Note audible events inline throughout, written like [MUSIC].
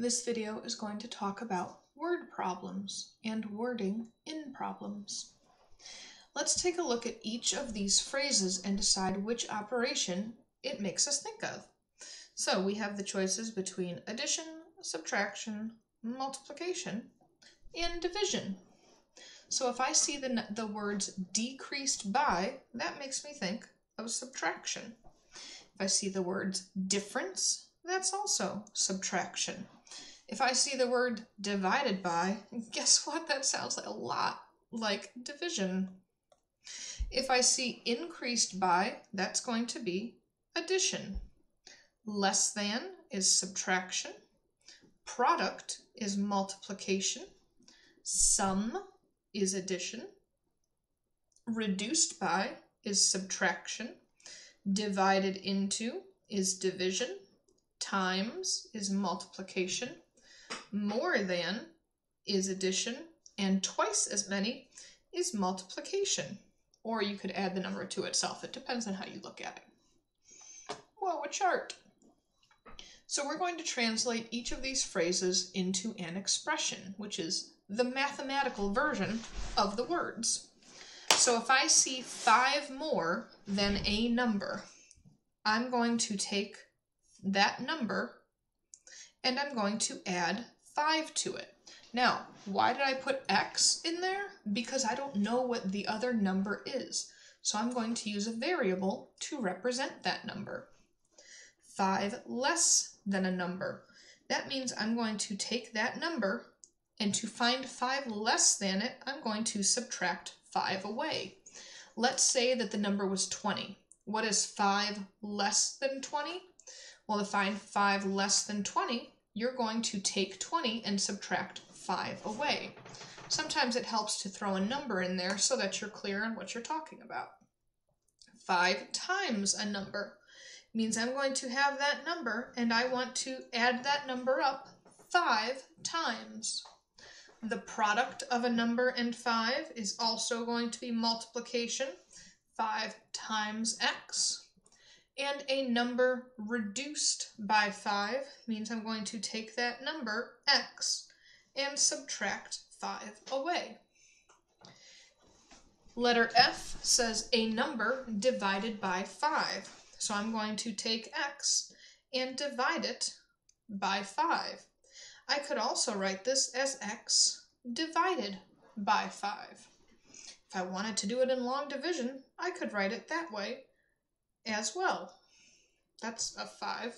This video is going to talk about word problems and wording in problems. Let's take a look at each of these phrases and decide which operation it makes us think of. So we have the choices between addition, subtraction, multiplication, and division. So if I see the, the words decreased by, that makes me think of subtraction. If I see the words difference, that's also subtraction. If I see the word divided by, [LAUGHS] guess what? That sounds a lot like division. If I see increased by, that's going to be addition. Less than is subtraction. Product is multiplication. Sum is addition. Reduced by is subtraction. Divided into is division. Times is multiplication more than is addition, and twice as many is multiplication. Or you could add the number to itself. It depends on how you look at it. Whoa, a chart! So we're going to translate each of these phrases into an expression, which is the mathematical version of the words. So if I see five more than a number, I'm going to take that number and I'm going to add 5 to it. Now, why did I put x in there? Because I don't know what the other number is. So I'm going to use a variable to represent that number. 5 less than a number. That means I'm going to take that number and to find 5 less than it, I'm going to subtract 5 away. Let's say that the number was 20. What is 5 less than 20? Well, to find 5 less than 20, you're going to take 20 and subtract 5 away. Sometimes it helps to throw a number in there so that you're clear on what you're talking about. 5 times a number means I'm going to have that number and I want to add that number up 5 times. The product of a number and 5 is also going to be multiplication. 5 times x. And a number reduced by 5 means I'm going to take that number, x, and subtract 5 away. Letter F says a number divided by 5. So I'm going to take x and divide it by 5. I could also write this as x divided by 5. If I wanted to do it in long division, I could write it that way as well. That's a 5.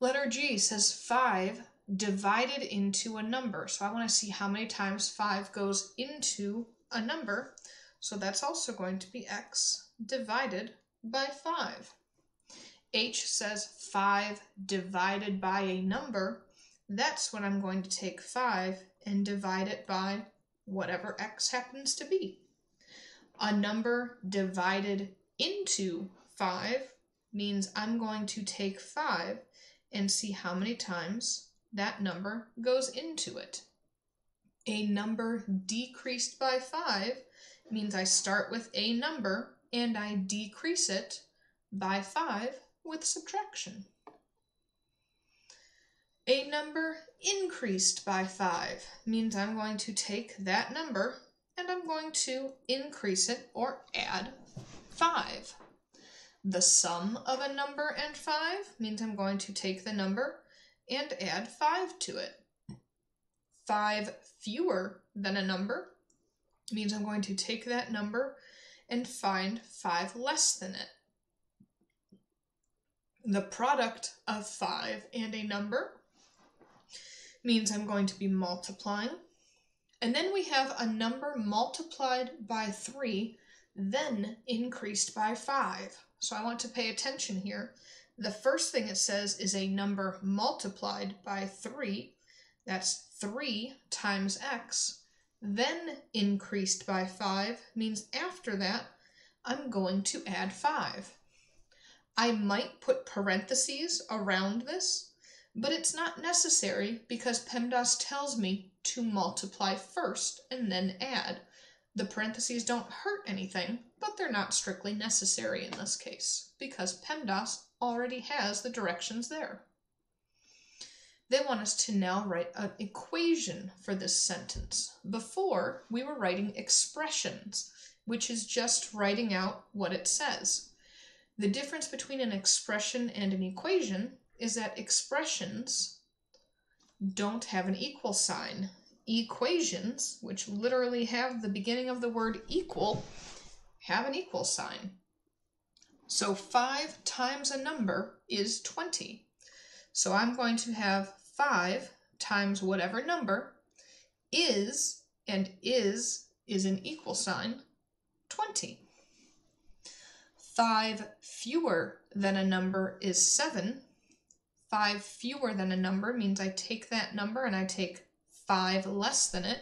Letter G says 5 divided into a number. So I want to see how many times 5 goes into a number. So that's also going to be x divided by 5. H says 5 divided by a number. That's when I'm going to take 5 and divide it by whatever x happens to be. A number divided into 5 means I'm going to take 5 and see how many times that number goes into it. A number decreased by 5 means I start with a number and I decrease it by 5 with subtraction. A number increased by 5 means I'm going to take that number and I'm going to increase it or add 5. The sum of a number and 5 means I'm going to take the number and add 5 to it. 5 fewer than a number means I'm going to take that number and find 5 less than it. The product of 5 and a number means I'm going to be multiplying. And then we have a number multiplied by 3, then increased by 5. So I want to pay attention here. The first thing it says is a number multiplied by 3. That's 3 times x. Then increased by 5 means after that, I'm going to add 5. I might put parentheses around this, but it's not necessary because PEMDAS tells me to multiply first and then add. The parentheses don't hurt anything, but they're not strictly necessary in this case, because PEMDAS already has the directions there. They want us to now write an equation for this sentence. Before, we were writing expressions, which is just writing out what it says. The difference between an expression and an equation is that expressions don't have an equal sign. Equations, which literally have the beginning of the word equal, have an equal sign. So 5 times a number is 20. So I'm going to have 5 times whatever number is, and is is an equal sign, 20. 5 fewer than a number is 7. 5 fewer than a number means I take that number and I take 5 less than it,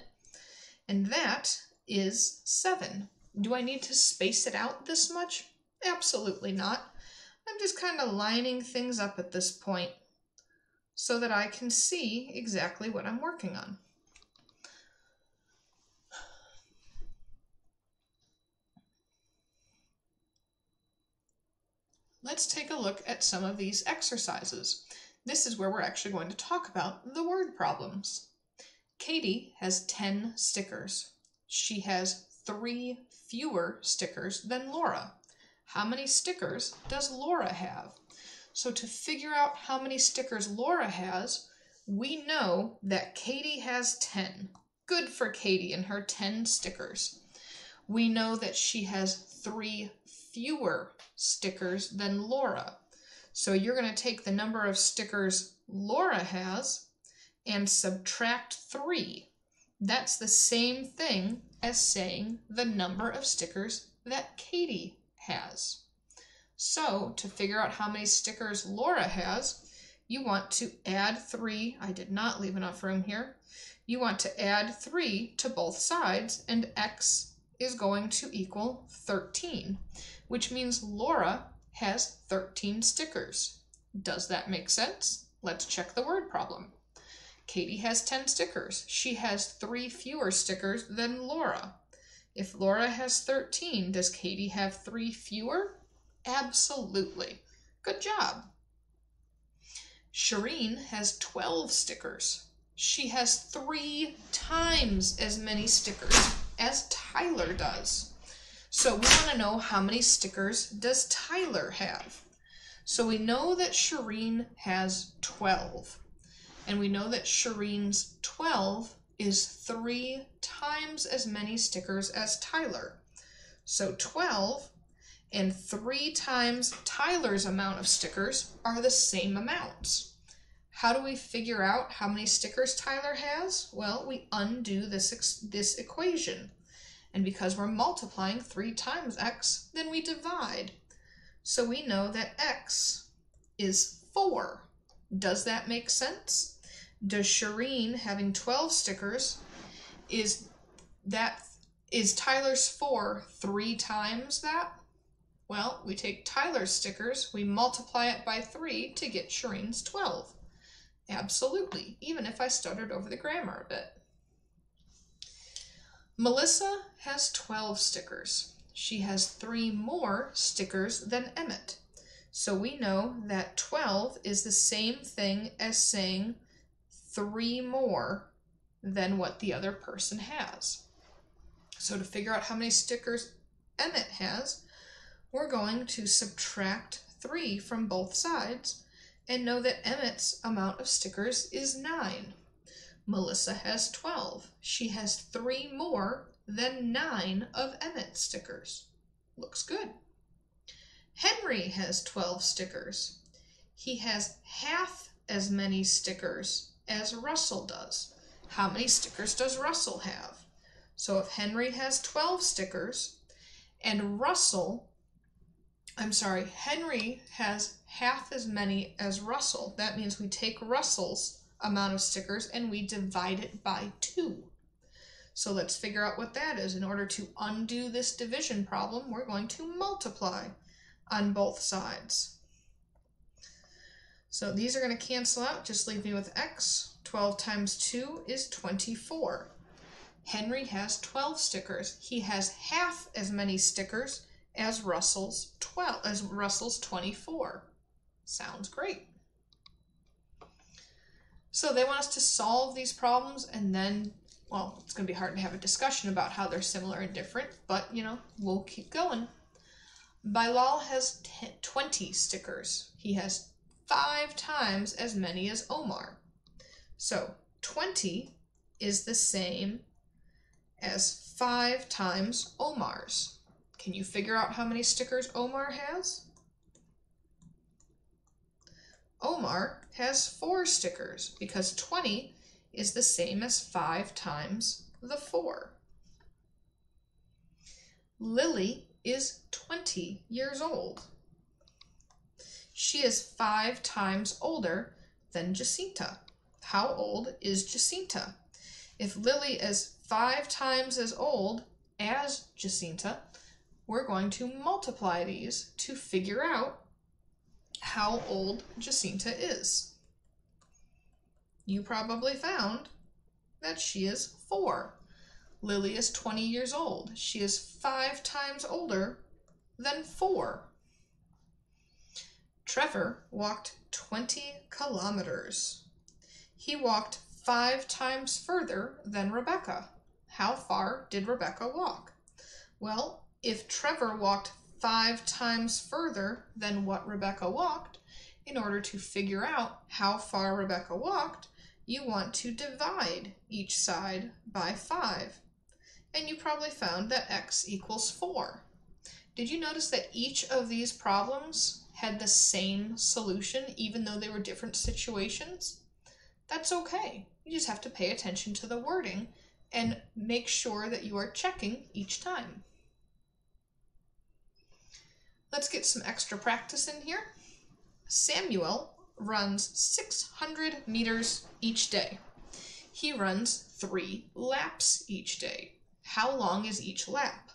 and that is 7. Do I need to space it out this much? Absolutely not. I'm just kind of lining things up at this point so that I can see exactly what I'm working on. Let's take a look at some of these exercises. This is where we're actually going to talk about the word problems. Katie has 10 stickers. She has three fewer stickers than Laura. How many stickers does Laura have? So to figure out how many stickers Laura has, we know that Katie has 10. Good for Katie and her 10 stickers. We know that she has three fewer stickers than Laura. So you're going to take the number of stickers Laura has and subtract 3. That's the same thing as saying the number of stickers that Katie has. So to figure out how many stickers Laura has, you want to add 3. I did not leave enough room here. You want to add 3 to both sides, and x is going to equal 13, which means Laura has 13 stickers. Does that make sense? Let's check the word problem. Katie has 10 stickers. She has three fewer stickers than Laura. If Laura has 13, does Katie have three fewer? Absolutely. Good job. Shireen has 12 stickers. She has three times as many stickers as Tyler does. So we want to know how many stickers does Tyler have? So we know that Shireen has 12. And we know that Shireen's 12 is three times as many stickers as Tyler. So 12 and three times Tyler's amount of stickers are the same amounts. How do we figure out how many stickers Tyler has? Well, we undo this, this equation. And because we're multiplying 3 times x, then we divide. So we know that x is 4. Does that make sense? Does Shireen having 12 stickers, is that is Tyler's 4 three times that? Well, we take Tyler's stickers, we multiply it by 3 to get Shireen's 12. Absolutely, even if I stuttered over the grammar a bit. Melissa has 12 stickers. She has three more stickers than Emmett. So we know that 12 is the same thing as saying three more than what the other person has. So to figure out how many stickers Emmett has, we're going to subtract 3 from both sides and know that Emmett's amount of stickers is 9. Melissa has 12. She has three more than nine of Emmett's stickers. Looks good. Henry has 12 stickers. He has half as many stickers as Russell does. How many stickers does Russell have? So if Henry has 12 stickers and Russell, I'm sorry, Henry has half as many as Russell, that means we take Russell's amount of stickers and we divide it by 2. So let's figure out what that is. In order to undo this division problem, we're going to multiply on both sides. So these are going to cancel out, just leave me with x. 12 times 2 is 24. Henry has 12 stickers. He has half as many stickers as Russell's 12 as Russell's 24. Sounds great. So they want us to solve these problems and then, well, it's going to be hard to have a discussion about how they're similar and different, but, you know, we'll keep going. Bilal has 20 stickers. He has five times as many as Omar. So 20 is the same as five times Omar's. Can you figure out how many stickers Omar has? Omar has four stickers because 20 is the same as 5 times the 4. Lily is 20 years old. She is 5 times older than Jacinta. How old is Jacinta? If Lily is 5 times as old as Jacinta, we're going to multiply these to figure out how old Jacinta is. You probably found that she is four. Lily is 20 years old. She is five times older than four. Trevor walked 20 kilometers. He walked five times further than Rebecca. How far did Rebecca walk? Well, if Trevor walked five times further than what Rebecca walked, in order to figure out how far Rebecca walked, you want to divide each side by 5. And you probably found that x equals 4. Did you notice that each of these problems had the same solution even though they were different situations? That's okay. You just have to pay attention to the wording and make sure that you are checking each time. Let's get some extra practice in here. Samuel runs 600 meters each day. He runs three laps each day. How long is each lap?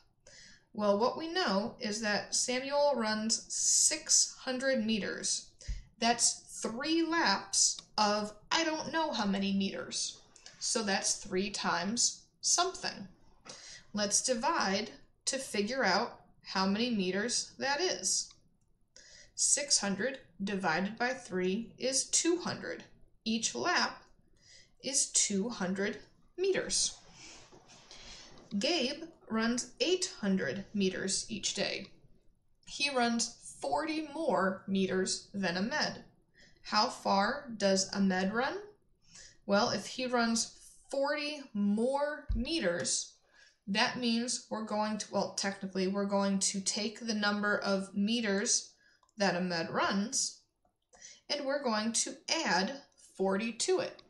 Well, what we know is that Samuel runs 600 meters. That's three laps of I don't know how many meters. So that's three times something. Let's divide to figure out how many meters that is. 600 divided by 3 is 200. Each lap is 200 meters. Gabe runs 800 meters each day. He runs 40 more meters than Ahmed. How far does Ahmed run? Well, if he runs 40 more meters, that means we're going to, well, technically, we're going to take the number of meters that Ahmed runs, and we're going to add 40 to it.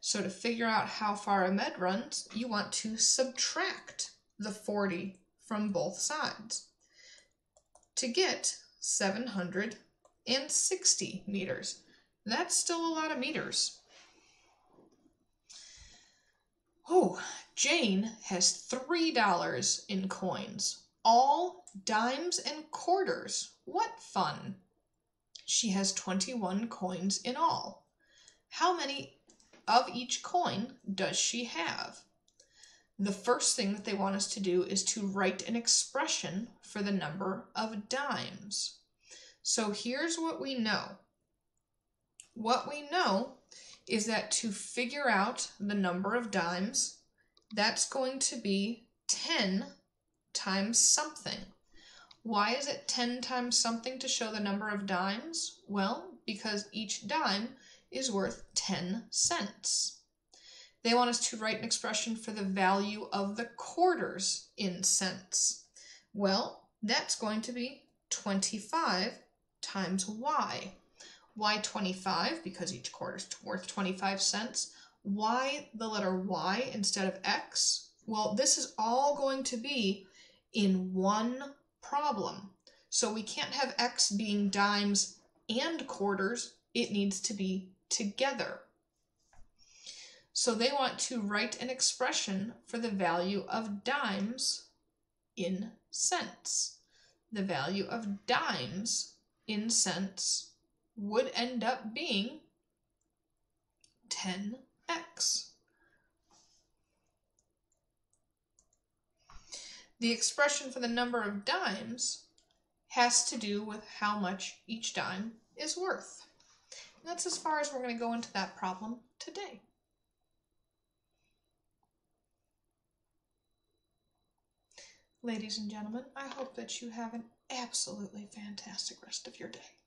So to figure out how far Ahmed runs, you want to subtract the 40 from both sides to get 760 meters. That's still a lot of meters. Oh, Jane has $3 in coins, all dimes and quarters. What fun! She has 21 coins in all. How many of each coin does she have? The first thing that they want us to do is to write an expression for the number of dimes. So here's what we know. What we know is that to figure out the number of dimes, that's going to be 10 times something. Why is it 10 times something to show the number of dimes? Well, because each dime is worth 10 cents. They want us to write an expression for the value of the quarters in cents. Well, that's going to be 25 times y. Why 25? Because each quarter is worth 25 cents. Why the letter y instead of x? Well, this is all going to be in one problem. So we can't have x being dimes and quarters. It needs to be together. So they want to write an expression for the value of dimes in cents. The value of dimes in cents would end up being 10x. The expression for the number of dimes has to do with how much each dime is worth. that's as far as we're going to go into that problem today. Ladies and gentlemen, I hope that you have an absolutely fantastic rest of your day.